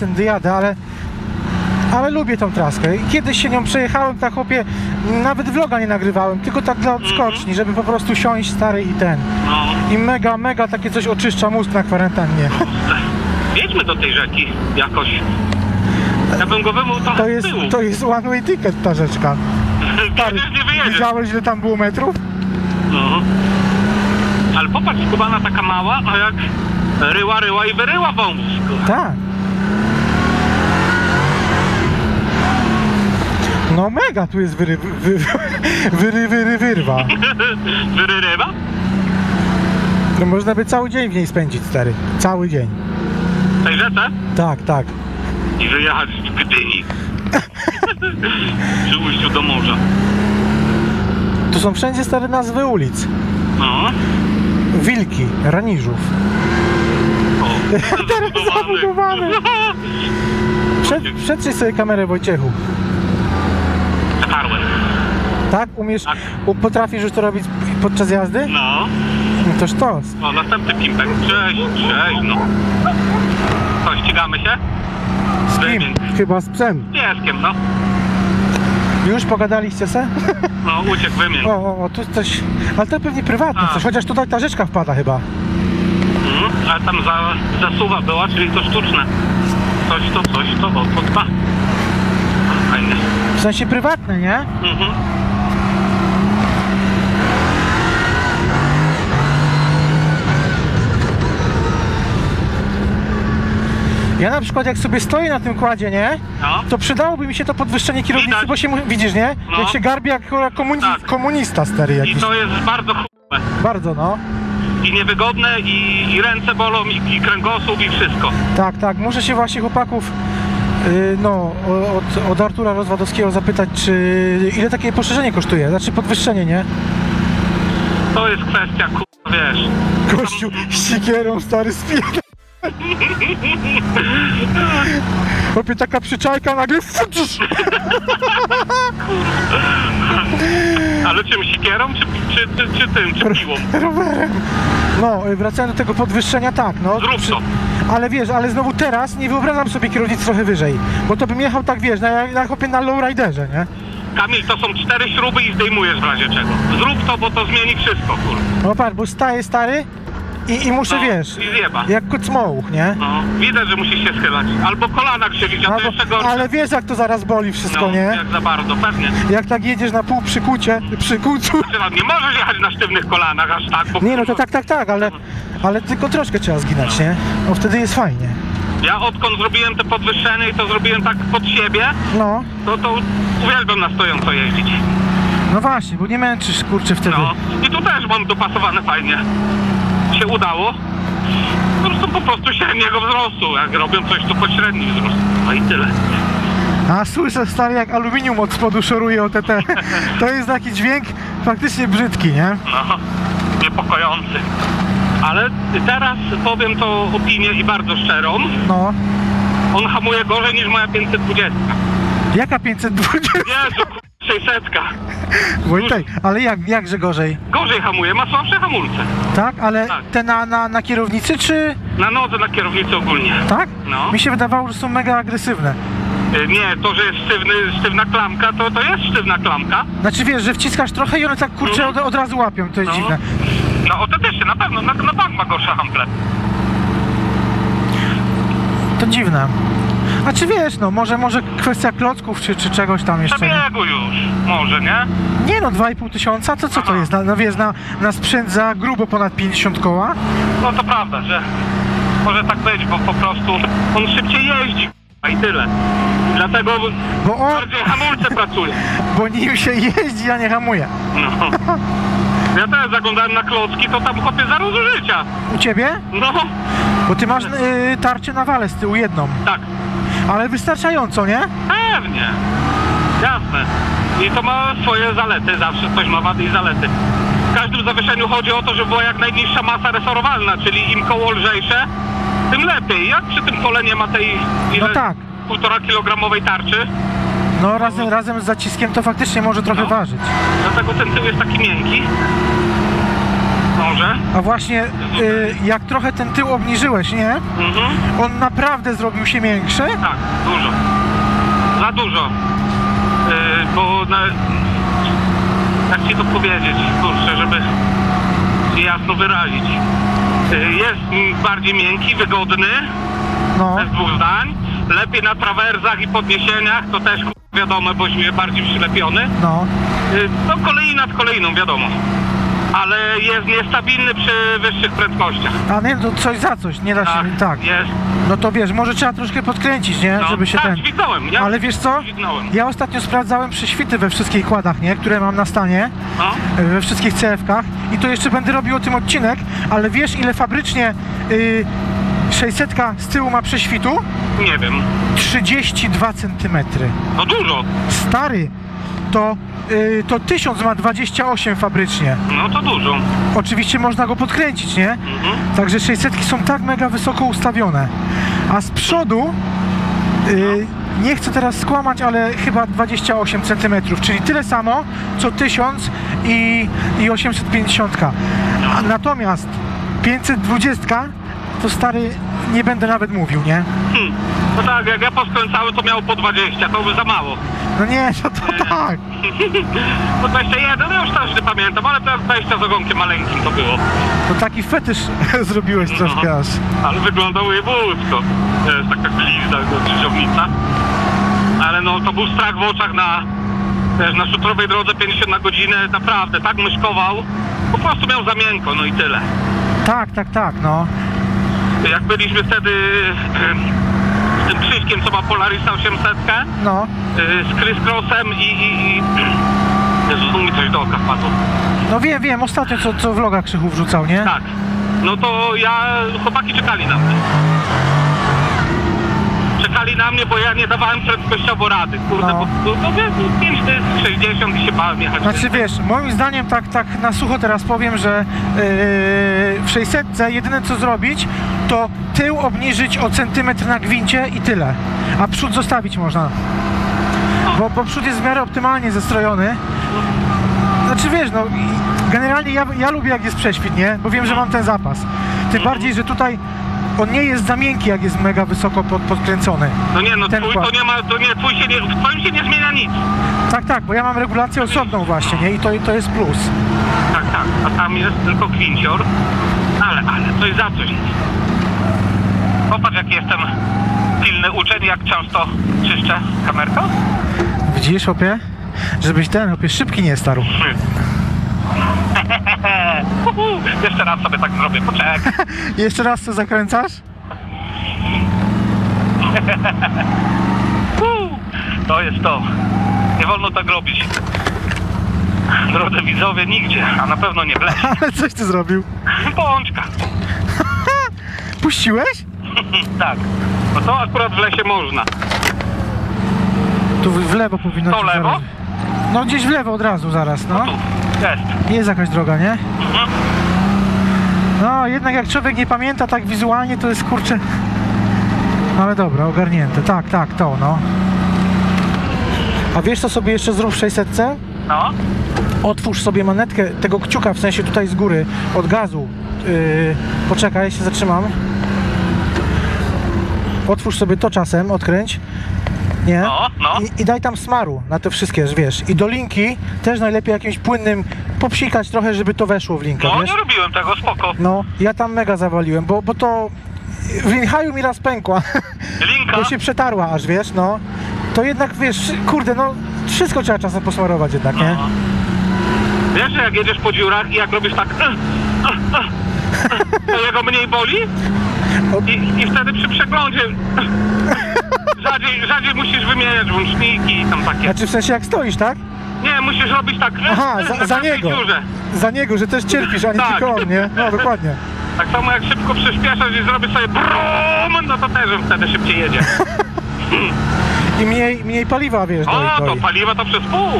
Tędy jadę, ale, ale lubię tą traskę. I Kiedyś się nią przejechałem, tak chłopie, nawet vloga nie nagrywałem, tylko tak dla odskoczni, żeby po prostu siąść stary i ten. No, I mega, mega takie coś oczyszcza mózg na kwarantannie. jedźmy do tej rzeki jakoś. Ja bym go trochę To jest, tyłu. to jest one way ticket ta rzeczka. Stary, widziałeś ile tam było metrów? No. Ale popatrz, skubana taka mała, a jak ryła, ryła i wyryła wąsko. Tak. No mega tu jest wyry, wy, wyry, wyry, wyrwa. Wyryrywa? No można by cały dzień w niej spędzić, stary. Cały dzień. Tej rzece? Tak, tak. I wyjechać z Gdyni. Przy ujściu do morza. Tu są wszędzie stare nazwy ulic. No. Wilki, Raniżów. O, Teraz zabudowany. Przed, przetrzyj sobie kamerę Wojciechu. Zatarłem. Tak? Umiesz, Tak. potrafisz już to robić podczas jazdy? No. No to sztos. O, następny pimpek. Cześć, cześć, no. Co, ścigamy się? Z kim? Chyba z psem. Pieskiem, no. Już pogadaliście se? No, uciekł wymień. O, o, o, tu coś... Ale to pewnie prywatne A. coś, chociaż tutaj ta rzeczka wpada chyba. Mhm. Ale tam za, zasuwa była, czyli to sztuczne. Coś to, coś to, o, to dwa. W sensie prywatne, nie? Mhm. Ja na przykład jak sobie stoję na tym kładzie, nie? No. To przydałoby mi się to podwyższenie kierownicy, Widać. bo się, mu- widzisz, nie? No. Jak się garbi jak komuni Tak. komunista stary I jakiś. to jest bardzo chude. Bardzo, no. I niewygodne, i, i ręce bolą, i, i kręgosłup, i wszystko. Tak, tak. Muszę się właśnie chłopaków yy, no, o- od, Artura Rozwadowskiego zapytać, czy ile takie poszerzenie kosztuje? Znaczy podwyższenie, nie? To jest kwestia, kurwa, wiesz. Kościół sikierą, stary spier... Chłopie, taka przyczajka nagle... fucz! Ale czym, sikierą, czy, czy, czy, czy tym, czy piłą? rowerem. No, y, wracając do tego podwyższenia, tak, no. Zrób to. Ale wiesz, ale znowu teraz nie wyobrażam sobie kierownicy trochę wyżej. Bo to bym jechał tak, wiesz, na, na chłopie na lowriderze, nie? Kamil, to są cztery śruby i zdejmujesz w razie czego. Zrób to, bo to zmieni wszystko, kurwa. No patrz, bo staję stary i, i muszę, No, wiesz, I zjeba. jak kucmołuch, nie? No, widać, że musisz się schylać. Albo kolana krzywić, a to Albo, jeszcze gorsze. ale wiesz jak to zaraz boli wszystko, no, nie? jak za bardzo, pewnie. Jak tak jedziesz na pół przy kucie, przy kucu. Czy no, nie możesz jechać na sztywnych kolanach aż tak, bo... Nie no to tak, tak, tak, ale, ale tylko troszkę trzeba zginać, nie? No wtedy jest fajnie. Ja odkąd zrobiłem te podwyższenie i to zrobiłem tak pod siebie, No, to, to uwielbiam na stojąco jeździć. no właśnie, bo nie męczysz kurczę wtedy. No. I tu też mam dopasowane fajnie. Się udało. Po prostu po prostu średniego wzrostu. Jak robią coś, to pośredni wzrost. No i tyle. A słyszę stary jak aluminium od spodu szoruje o TT. To jest taki dźwięk faktycznie brzydki, nie? No, niepokojący. Ale teraz powiem to opinię i bardzo szczerą. No. On hamuje gorzej niż moja 520. Jaka 520? Jezu, 600. Wojtek, ale jak, jakże gorzej? Gorzej hamuje, ma słabsze hamulce. Tak? Ale Tak. te na, na, na kierownicy czy... Na nodze, na kierownicy ogólnie. Tak? No. Mi się wydawało, że są mega agresywne. Y, Nie, to, że jest sztywny, sztywna klamka, to, to jest sztywna klamka. Znaczy wiesz, że wciskasz trochę i one tak kurczę od, od razu łapią, to jest No. dziwne. No, o to też się na pewno, na, na bank ma gorsze hample. To dziwne. A czy wiesz, no może może kwestia klocków czy, czy czegoś tam jeszcze. Nie, Przebiegu już, może, nie? nie no, 2,5 tysiąca, to co to Aha. jest? Na, no wiesz, na, na sprzęt za grubo ponad 50 koła? No to prawda, że może tak być, bo po prostu on szybciej jeździ, a i tyle. Dlatego Bo on, bardziej hamulce pracuje. bo nim się jeździ, a nie hamuje. No. Ja też zaglądałem na klocki, to tam chłopie za życia. U ciebie? No, Bo ty masz y, tarczę na wale z tyłu jedną, tak, ale wystarczająco, nie? pewnie. Jasne. I to ma swoje zalety, zawsze coś ma wady i zalety. W każdym zawieszeniu chodzi o to, żeby była jak najniższa masa resorowalna, czyli im koło lżejsze, tym lepiej. Jak przy tym kole nie ma tej ile, No tak. półtora kilogramowej tarczy, No razem, razem z zaciskiem to faktycznie może trochę No. ważyć. dlatego ten tył jest taki miękki. Może? A właśnie y, jak trochę ten tył obniżyłeś, nie? Mhm. On naprawdę zrobił się większy. Tak, dużo. Za dużo. Yy, bo na, jak ci to powiedzieć, kurczę, żeby się jasno wyrazić. Yy, jest bardziej miękki, wygodny, No, bez dwóch zdań. Lepiej na trawersach i podniesieniach, to też wiadomo, boś bardziej przylepiony. no. Yy, no kolei nad kolejną, wiadomo. Ale jest niestabilny przy wyższych prędkościach. A nie, to coś za coś, nie da się. Tak. Jest. No to wiesz, może trzeba troszkę podkręcić, nie? No, Żeby się tak, ten. dźwignąłem. Ja Ale wiesz co? dźwignąłem. Ja ostatnio sprawdzałem prześwity we wszystkich kładach, nie? Które mam na stanie, No. we wszystkich CF-kach i to jeszcze będę robił o tym odcinek, ale wiesz ile fabrycznie y, 600 z tyłu ma prześwitu? Nie wiem. 32 cm. No dużo. Stary, to, y, to 1000 ma 28 fabrycznie. No to dużo. Oczywiście można go podkręcić, nie? Mhm. Także 600 są tak mega wysoko ustawione. A z przodu y, nie chcę teraz skłamać, ale chyba 28 cm, czyli tyle samo co 1000 i, i 850. A natomiast 520 to stary nie będę nawet mówił, nie? Hmm. No tak, jak ja poskręcałem, to miało po 20, to by za mało. No nie, to, to tak. Po 21, no już też nie pamiętam, ale to 20 z ogonkiem maleńkim to było. To taki fetysz zrobiłeś troszkę No. aż. Ale wyglądało jebulsko. To jest taka glizda, krzyżownica. Ale no, to był strach w oczach na, wiesz, na szutrowej drodze 50 na godzinę, naprawdę, tak myszkował. Po prostu miał za miękko, no i tyle. Tak, tak, tak, no. Jak byliśmy wtedy z tym Krzyśkiem, co ma Polarisa 800, No, y, z Chris Crossem i... i, i mi coś do oka wpadło. no wiem, wiem, ostatnio co, co vloga Krzychu wrzucał, nie? Tak. No to ja... Chłopaki czekali na mnie. Czekali na mnie, bo ja nie dawałem prędkościowo rady. Kurde, No. bo no, no, wiesz, 5 to jest 60 i się bałem jechać. Znaczy wiesz, moim zdaniem tak, tak na sucho teraz powiem, że yy, w 600 jedyne co zrobić to tył obniżyć o centymetr na gwincie i tyle, a przód zostawić można. Bo, bo przód jest w miarę optymalnie zestrojony. Znaczy wiesz, no generalnie ja, ja lubię jak jest prześwit, nie? Bo wiem, że mam ten zapas. Tym bardziej, że tutaj on nie jest za miękki, jak jest mega wysoko pod, podkręcony. No nie, no ten twój kład. to nie ma, to nie, twój się nie, w twoim się nie zmienia nic. Tak, tak, bo ja mam regulację osobną właśnie, nie? I to, to jest plus. Tak, tak, a tam jest tylko kwincior. Ale, ale, coś za coś. Popatrz jaki jestem pilny uczeń, jak często czyszczę kamerkę. Widzisz, opie? Żebyś ten, opie, szybki nie starł. Jeszcze raz sobie tak zrobię, poczekaj. Jeszcze raz co zakręcasz? To jest to. Nie wolno tak robić. Drodzy widzowie, nigdzie, a na pewno nie w lesie. Ale coś ty zrobił. Pączka. Puściłeś? Tak. No to akurat w lesie można. Tu w, lewo powinno To ci lewo? zaraz- No gdzieś w lewo od razu zaraz, no. Tu. Jest. Jest jakaś droga, nie? Mhm. No, jednak jak człowiek nie pamięta tak wizualnie, to jest kurczę... Ale dobra, ogarnięte. Tak, tak, to, no. A wiesz co sobie jeszcze zrób w 600? No. Otwórz sobie manetkę tego kciuka, w sensie tutaj z góry, od gazu. Yy, poczekaj, się zatrzymam. Otwórz sobie to czasem, odkręć. Nie? No, no. I, I daj tam smaru na te wszystkie, wiesz. I do linki też najlepiej jakimś płynnym popsikać trochę, żeby to weszło w linkę, No, wiesz? nie robiłem tego, spoko. No, ja tam mega zawaliłem, bo, bo to w Linhaju mi raz pękła, Linka. bo się przetarła aż, wiesz, no. To jednak, wiesz, kurde, no, wszystko trzeba czasem posmarować jednak, nie? No. Wiesz, że jak jedziesz po dziurach i jak robisz tak... To jego mniej boli? I, I wtedy przy przeglądzie rzadziej, rzadziej musisz wymieniać włączniki i tam takie. Znaczy w sensie jak stoisz, tak? Nie, musisz robić tak Aha, na za, za niego. dziurze. Za niego, że też cierpisz, a nie Tak. tylko on, nie? No, dokładnie. Tak samo jak szybko przyspieszasz i zrobisz sobie brum, no to też wtedy szybciej jedzie. I mniej, mniej paliwa, wiesz, O, doi, to doi. paliwo to przez pół.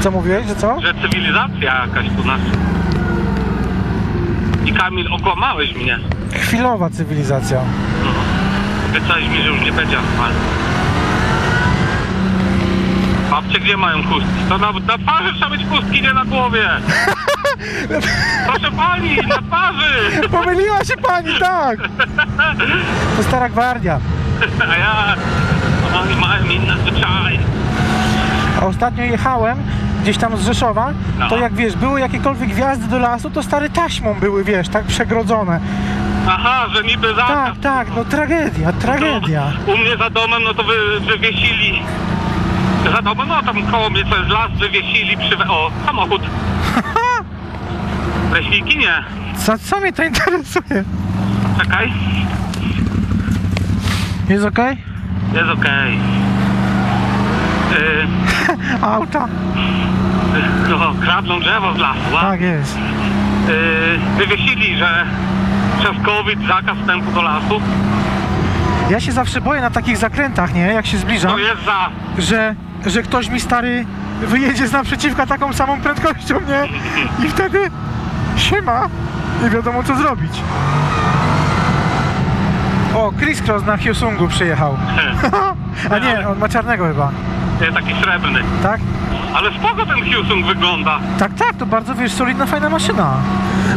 Co mówiłeś, że co? Że cywilizacja jakaś tu nas. I Kamil, okłamałeś mnie. Chwilowa cywilizacja. Obiecałeś mi, że już nie będzie asfaltu. Babcie, gdzie mają chustki? To na, na twarzy trzeba mieć chustki, nie na głowie. Proszę pani, na twarzy! Pomyliła się pani, tak! To stara gwardia. A ja... Oni mają inne zwyczaje. A ostatnio jechałem gdzieś tam z Rzeszowa, to No. jak wiesz, były jakiekolwiek wjazdy do lasu, to stare taśmą były, wiesz, tak przegrodzone. Aha, że niby zakaz. Tak, tak, no tragedia, tragedia. No, u mnie za domem, no to wy, wywiesili... Za domem, no tam koło mnie co jest las, wywiesili przy... O, samochód. Leśniki nie. Co, co mnie to interesuje? Czekaj, Jest okej? jest okej. Yy, Auta? no, kradną drzewo z lasu? Tak jest. Yy, wywiesili, że przez COVID zakaz wstępu do lasu. Ja się zawsze boję na takich zakrętach, nie? Jak się zbliżam, To jest za... że, że ktoś mi stary wyjedzie z naprzeciwka taką samą prędkością, nie? I wtedy siema. Nie wiadomo co zrobić. O, Chris Cross na Hyosungu przyjechał. A nie, on ma czarnego chyba. Jest taki srebrny. Tak? Ale spoko ten Hyosung wygląda. Tak, tak, to bardzo, wiesz, solidna, fajna maszyna.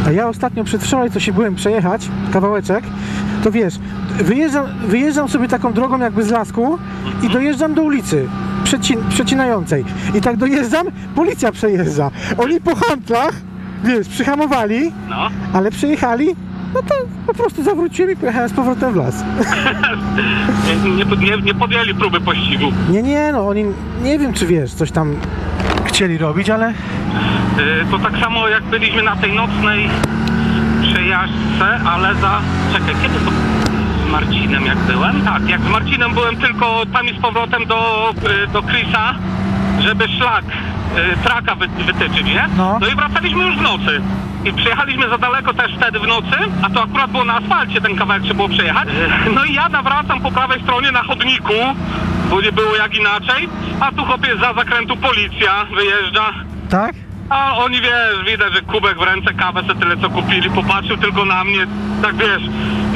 A ja ostatnio przedwczoraj, co się byłem przejechać, kawałeczek, to wiesz, wyjeżdżam, wyjeżdżam sobie taką drogą jakby z lasku i dojeżdżam do ulicy przecin, przecinającej. I tak dojeżdżam, policja przejeżdża. Oni po handlach, wiesz, przyhamowali, No. ale przejechali, no to po prostu zawróciłem i pojechałem z powrotem w las. Nie, nie, nie, podjęli próby pościgu. Nie, nie, no oni, nie wiem czy wiesz, coś tam chcieli robić, ale Yy, to tak samo jak byliśmy na tej nocnej przejażdżce, ale za... Czekaj, kiedy to z Marcinem jak byłem? Tak, jak z Marcinem byłem tylko tam i z powrotem do, yy, do Chrisa, żeby szlak, yy, traka wy, wytyczyć, nie? No. no i wracaliśmy już w nocy. I przyjechaliśmy za daleko też wtedy w nocy, a to akurat było na asfalcie ten kawałek trzeba było przejechać. No i ja nawracam po prawej stronie na chodniku, bo nie było jak inaczej, a tu chłopie za zakrętu policja wyjeżdża. tak? A oni wiesz, widać, że kubek w ręce, kawę se tyle co kupili, popatrzył tylko na mnie, tak wiesz,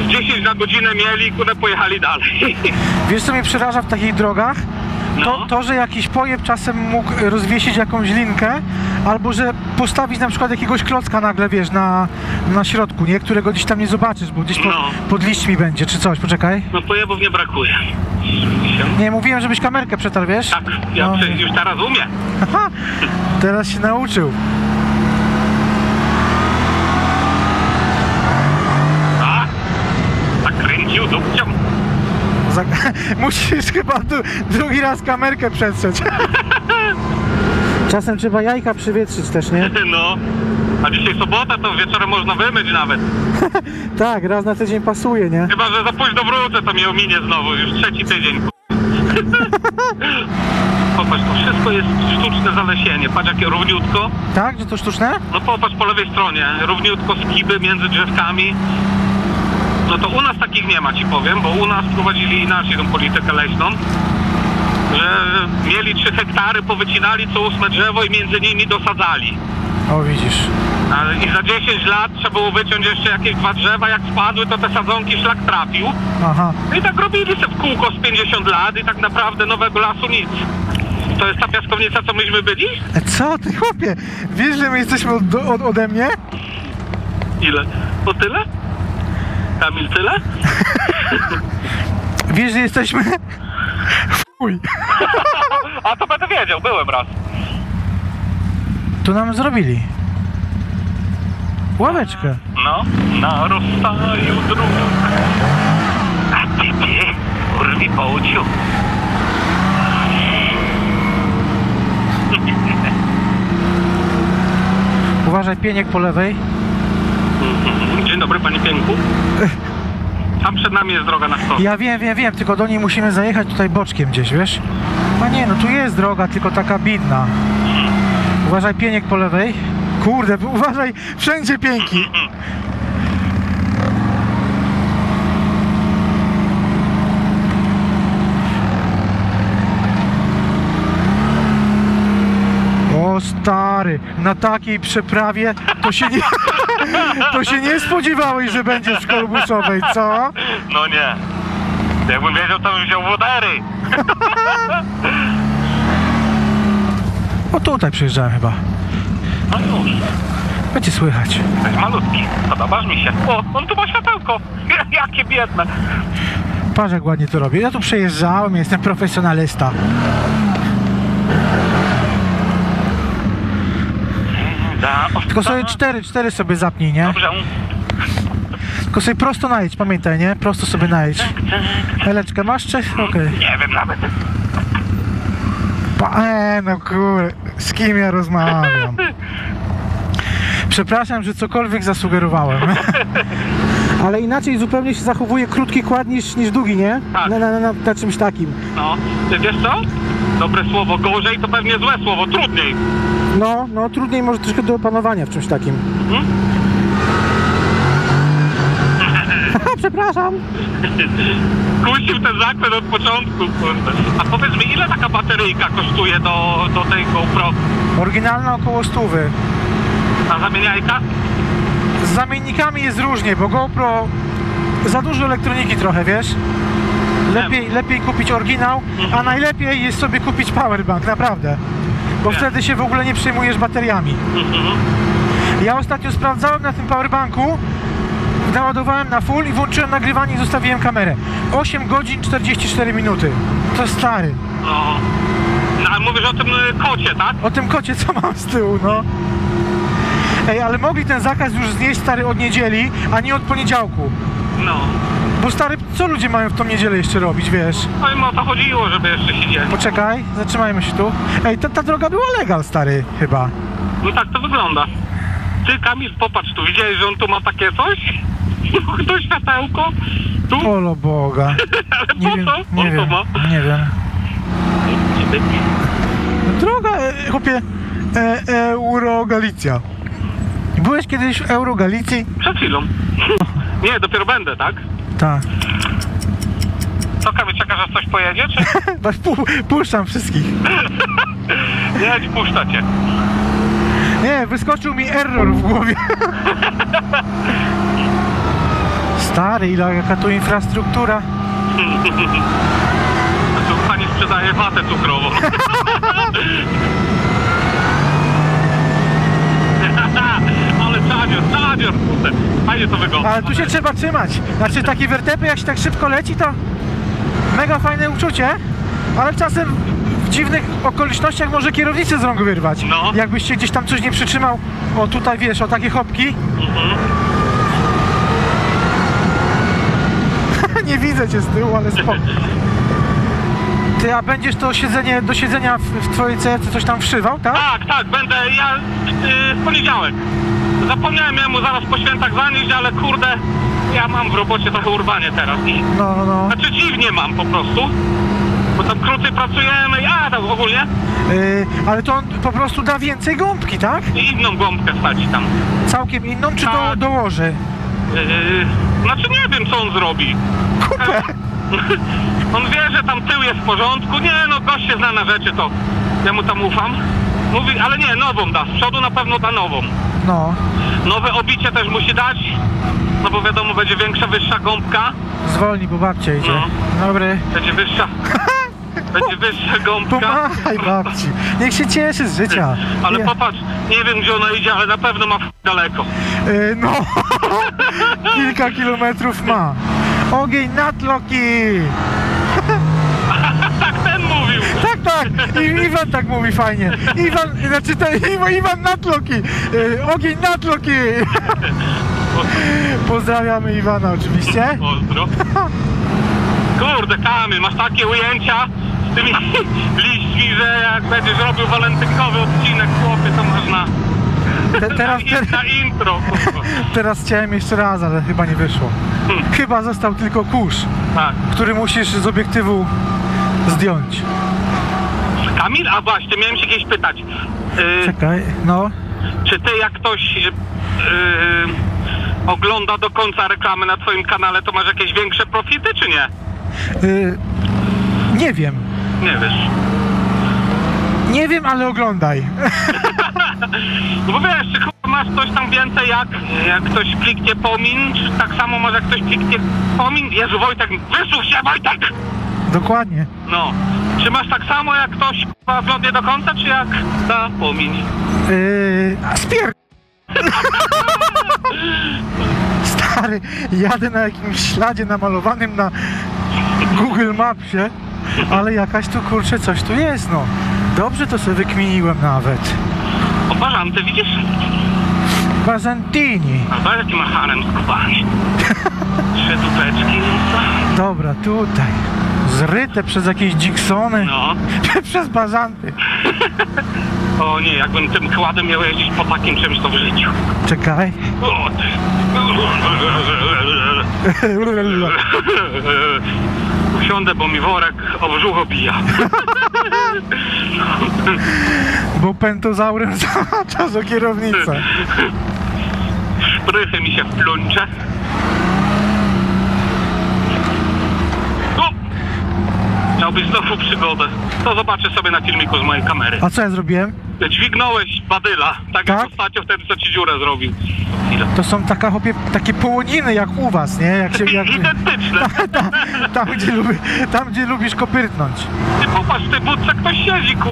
z 10 na godzinę mieli, kurde pojechali dalej. Wiesz co mnie przeraża w takich drogach? To, No. to, że jakiś pojeb czasem mógł rozwiesić jakąś linkę, albo że postawić na przykład jakiegoś klocka nagle, wiesz, na, na środku, nie? Którego gdzieś tam nie zobaczysz, bo gdzieś pod, No. pod liśćmi będzie, czy coś, poczekaj. No pojebów nie brakuje. Nie, mówiłem, żebyś kamerkę przetarł, wiesz? Tak, ja No. już teraz umiem. Teraz się nauczył. A, tak kręcił dupcią. Musisz chyba drugi raz kamerkę przetrzeć. Czasem trzeba jajka przywietrzyć też, nie? No, a dzisiaj sobota, to wieczorem można wymyć nawet. Tak, raz na tydzień pasuje, nie? Chyba, że za późno wrócę, to mnie ominie znowu, już trzeci tydzień. Popatrz, to wszystko jest sztuczne zalesienie. Patrz jakie równiutko. Tak? Że to sztuczne? No popatrz po lewej stronie, równiutko skiby między drzewkami. No to u nas takich nie ma, ci powiem, bo u nas prowadzili inaczej tą politykę leśną. Że mieli 3 hektary, powycinali co ósme drzewo i między nimi dosadzali. O, widzisz. Ale I za 10 lat trzeba było wyciąć jeszcze jakieś dwa drzewa, jak spadły, to te sadzonki szlak trafił. Aha. No i tak robili sobie w kółko z 50 lat i tak naprawdę nowego lasu nic. To jest ta piaskownica, co myśmy byli? E, Co ty, chłopie? Wiesz, że my jesteśmy od, od, ode mnie? Ile? O tyle? Kamil, tyle? Wiesz, że jesteśmy... Fuj. A to będę wiedział, byłem raz. Tu nam zrobili. Ławeczkę. No, na rozstaju dróg. A ty, ty, urwi połciu. Uważaj, pieniek po lewej. Dzień dobry, panie Pięku. Tam przed nami jest droga na stos. Ja wiem, wiem, wiem, tylko do niej musimy zajechać tutaj boczkiem gdzieś, wiesz? A nie, no tu jest droga, tylko taka bidna. Uważaj, pieniek po lewej. Kurde, uważaj, wszędzie pięki. O stary, na takiej przeprawie to się nie, to się nie spodziewałeś, że będziesz w Kolbuszowej, co? No nie. Jakbym wiedział, to bym wziął wodery. O tutaj przyjeżdżałem chyba. No już. Będzie słychać. Jest malutki, podobasz mi się. O, on tu ma światełko. Jakie biedne. Patrz jak ładnie to robię. Ja tu przejeżdżałem, jestem profesjonalista. Da, Tylko sobie cztery, cztery sobie zapnij, nie? Dobrze. Tylko sobie prosto najedź, pamiętaj, nie? Prosto sobie najedź. Eleczkę masz czy? Okej. Nie wiem nawet. Pa- E, no kur... Z kim ja rozmawiam? Przepraszam, że cokolwiek zasugerowałem. Ale inaczej zupełnie się zachowuje krótki kład niż, niż długi, nie? Tak. Na, na, na, na, na czymś takim. No, ty wiesz co? Dobre słowo, gorzej to pewnie złe słowo, trudniej. No, no trudniej może troszkę do opanowania w czymś takim. Mhm. Przepraszam. Kusił ten zakręt od początku, kurde. A powiedz mi, ile taka bateryjka kosztuje do, do tej GoPro? Oryginalna około stówy. A zamieniajka? Z zamiennikami jest różnie, bo GoPro za dużo elektroniki trochę, wiesz? Lepiej, lepiej kupić oryginał, a najlepiej jest sobie kupić powerbank, naprawdę. Bo Wiem. wtedy się w ogóle nie przejmujesz bateriami. Mhm. Ja ostatnio sprawdzałem na tym powerbanku, naładowałem na full i włączyłem nagrywanie i zostawiłem kamerę. 8 godzin 44 minuty. To stary. No. no. Ale mówisz o tym y, kocie, tak? O tym kocie co mam z tyłu, no. Ej, ale mogli ten zakaz już znieść stary od niedzieli, a nie od poniedziałku. No. Bo stary, co ludzie mają w tą niedzielę jeszcze robić, wiesz? No im o to chodziło, żeby jeszcze siedzieli. Poczekaj, zatrzymajmy się tu. Ej, ta, ta droga była legal, stary, chyba. No tak to wygląda. Ty Kamil, popatrz tu, widziałeś, że on tu ma takie coś? To światełko? Tu? Olo Boga. Ale Nie po wiem, co? nie On wiem, to ma. nie wiem. Droga, e, chłopie, e, Euro Galicja. Byłeś kiedyś w Euro Galicji? Przed chwilą. Nie, dopiero będę, tak? Tak. Co Kamil, czekasz, aż coś pojedzie, czy? Patrz, pu- puszczam wszystkich. Nie, puszcza cię. Nie, wyskoczył mi error w głowie. Stary, ile jaka tu infrastruktura. Tu pani sprzedaje watę cukrową. Ale kurde. Fajnie to wygląda. Ale tu się trzeba trzymać. Znaczy takie wertepy, jak się tak szybko leci, to mega fajne uczucie, ale czasem w dziwnych okolicznościach może kierownicę z rąk wyrwać. No. Jakbyś się gdzieś tam coś nie przytrzymał, o tutaj wiesz, o takie hopki. Mhm. nie widzę cię z tyłu, ale spoko. Ty, a będziesz to siedzenie, do siedzenia w, w twojej cerce coś tam wszywał, tak? Tak, tak, będę ja yy, w poniedziałek. Zapomniałem ja mu zaraz po świętach zanieść, ale kurde, ja mam w robocie trochę urwanie teraz i No, no, no. znaczy dziwnie mam po prostu. Bo tam krócej pracujemy, ja tam ogólnie Yy, ale to on po prostu da więcej gąbki, tak? i inną gąbkę stać tam. Całkiem inną, czy do, Tak. dołoży? Yy, znaczy nie wiem co on zrobi. Kupę! On wie, że tam tył jest w porządku. Nie no, gość się zna na rzeczy, to ja mu tam ufam. Mówi, ale nie, nową da. Z przodu na pewno da nową. No, Nowe obicie też musi dać. No bo wiadomo, będzie większa, wyższa gąbka. zwolnij, bo babcia idzie. No. Dobry. Będzie wyższa. Będzie wyższa gąbka. Pomachaj babci. Niech się cieszy z życia. Ale Nie- popatrz, nie wiem gdzie ona idzie, ale na pewno ma daleko. Yy, no, kilka kilometrów ma. Ogień ten mówił. Tak! I Iwan tak mówi fajnie. Iwan, znaczy ten Iwan, natloki! Yy, ogień natloki! Pozdrawiamy Iwana oczywiście. Pozdro. Kurde, Kamil, masz takie ujęcia z tymi liśćmi, że jak będziesz robił walentynkowy odcinek, chłopie, to można Te, teraz, na, intro. kurwa. teraz chciałem jeszcze raz, ale chyba nie wyszło. Chyba został tylko kurz, Tak. który musisz z obiektywu zdjąć. Kamil, a właśnie, miałem się kiedyś pytać. Yy, Czekaj, no. czy ty jak ktoś yy, ogląda do końca reklamy na twoim kanale, to masz jakieś większe profity, czy nie? Yy, nie wiem. Nie wiesz. Nie wiem, ale oglądaj. No bo wiesz, czy kurwa masz coś tam więcej jak, jak ktoś kliknie pomin, czy tak samo może jak ktoś kliknie pomin? Jezu Wojtek, wysłuch się Wojtek! Dokładnie. No. Czy masz tak samo jak ktoś kurwa, oglądnie do końca, czy jak da pomin? Yy, spier... Stary, jadę na jakimś śladzie namalowanym na Google Mapsie, ale jakaś tu kurczę coś tu jest, no. Dobrze to sobie wykminiłem nawet. O, bażanty, widzisz? Bazantini. A zobacz, jaki ma harem skubany. Trzy dupeczki, no co? Dobra, tutaj. Zryte przez jakieś Dixony, No. przez bazanty. O nie, jakbym tym kładem miał jeździć po takim czymś, to w życiu. Czekaj. O, ty. Usiądę, bo mi worek o brzuch obija. Bo pentozaurem zahacza za kierownicę. Szprychy mi się wplącze. O! Miałbyś znowu przygodę. To zobaczę sobie na filmiku z mojej kamery. A co ja zrobiłem? Dźwignąłeś badyla, tak, Tak? jak ostatnio wtedy, co ci dziurę zrobił. To są taka, hopie, takie połoniny jak u was, nie? Jak się, jak, Identyczne. tam, tam, gdzie lubi, tam, gdzie lubisz kopyrtnąć. Ty popatrz, w tej budce ktoś siedzi, ku...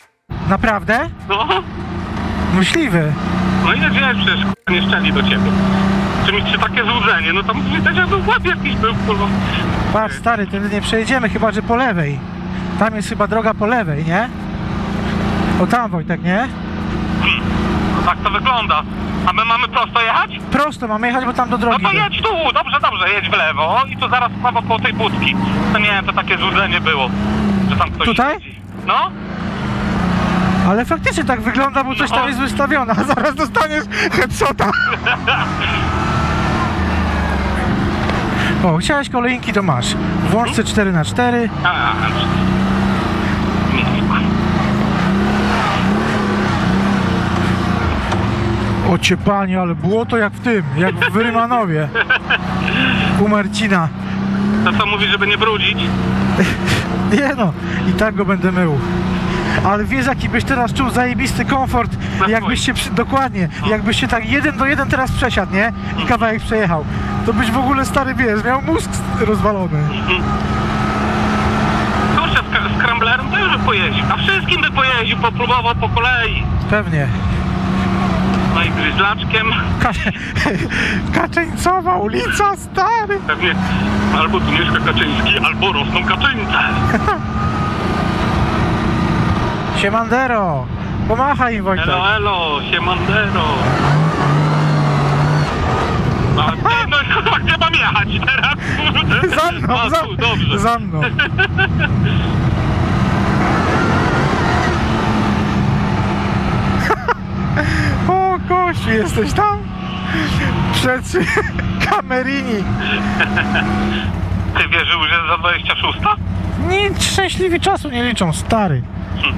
Naprawdę? No, Myśliwy. no ile wiesz, przecież ku... nie szczeli do ciebie. Czy mi czy takie złudzenie? No tam widać, jakby łeb jakiś był, kurwa. Patrz, stary, tędy nie przejedziemy, chyba że po lewej. Tam jest chyba droga po lewej, nie? O tam, Wojtek, nie? No tak to wygląda. A my mamy prosto jechać? Prosto mamy jechać, bo tam do No drogi. to jedź tu, dobrze, dobrze, jedź w lewo i tu zaraz w prawo koło tej budki. To nie, to takie złudzenie było, że tam ktoś Tutaj? siedzi. No, Ale faktycznie tak wygląda, bo coś No. tam jest wystawione, a zaraz dostaniesz headshota. O, chciałeś kolejnki, to masz. Włącz Mhm. 4 na 4 a, O cię panie, ale było to jak w tym, jak w Rymanowie. U Marcina. To co mówi, żeby nie brudzić? Nie no, i tak go będę mył. Ale wiesz jaki byś teraz czuł zajebisty komfort, Na jakbyś się, przy... dokładnie, jakbyś się tak jeden do jeden teraz przesiadł, nie? I kawałek przejechał. To byś w ogóle stary, wiesz, miał mózg rozwalony. Kurczę, z, z Scramblerem to już by pojeździł. A wszystkim by pojeździł, popróbował po kolei. Pewnie. No i gryzlaczkiem Ka... Kaczeńcowa ulica, stary. pewnie albo tu mieszka Kaczyński, albo rosną Kaczyńce. Siemandero, pomachaj im Wojtek. Elo, elo, siemandero. A, no chyba gdzie mam jechać teraz? Za mną, A, za, tu, dobrze. za mną. o, gościu, jesteś tam? Przed kamerini. Ty wierzył, że za 26? Nic szczęśliwi czasu nie liczą, stary. Hm.